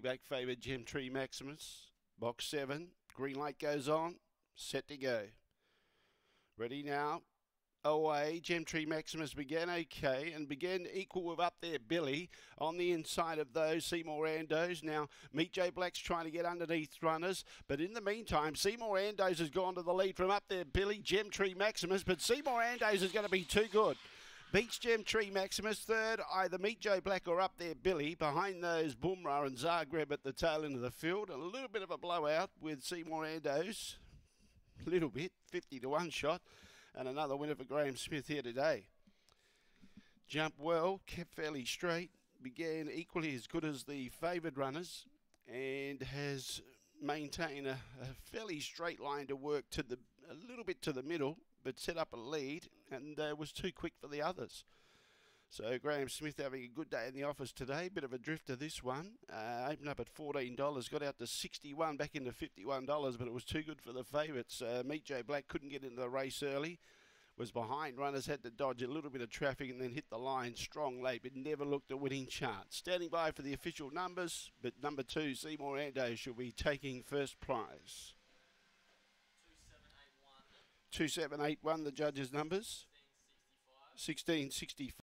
back favoured Gem Tree Maximus. Box seven. Green light goes on. Set to go. Ready now. Away. Gem Tree Maximus began okay and began equal with up there Billy on the inside of those Seymour Andos. Now Meet Joe Black's trying to get underneath runners, but in the meantime Seymour Andos has gone to the lead from up there Billy Gem Tree Maximus, but Seymour Andos is going to be too good. Beach Gem Tree Maximus third, either Meet Joe Black or up there Billy. Behind those Bumrah and Zagreb at the tail end of the field. A little bit of a blowout with Seymour Andos. A little bit, 50 to 1 shot. And another winner for Graham Smith here today. Jump well, kept fairly straight. Began equally as good as the favoured runners. And has maintained a, a fairly straight line to work to the a little bit to the middle but set up a lead and uh, was too quick for the others. So Graham Smith having a good day in the office today. Bit of a drifter this one. Uh, opened up at $14, got out to 61 back into $51, but it was too good for the favourites. Uh, Meet Joe Black couldn't get into the race early. Was behind runners, had to dodge a little bit of traffic and then hit the line strong late, but never looked a winning chart. Standing by for the official numbers, but number two, Seymour Ando, should be taking first prize. 2781, the judges' numbers. 1665.